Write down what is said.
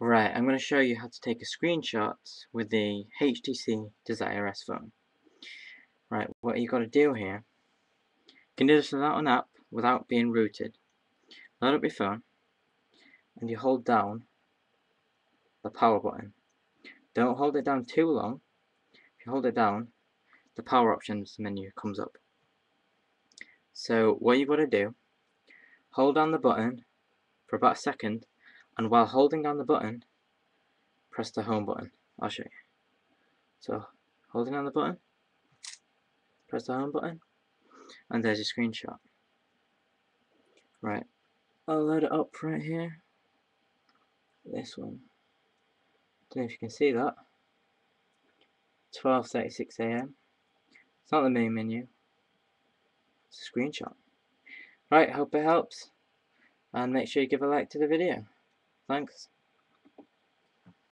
Right, I'm going to show you how to take a screenshot with the HTC Desire S phone. Right, what you got to do here, you can do this without an app, without being rooted. Load up your phone, and you hold down the power button. Don't hold it down too long. If you hold it down, the power options menu comes up. So what you've got to do, hold down the button for about a second and while holding down the button press the home button. I'll show you. So holding down the button press the home button and there's your screenshot. Right. I'll load it up right here. This one. Don't know if you can see that. 12.36 am it's not the main menu. It's a screenshot. Right hope it helps. And make sure you give a like to the video Thanks.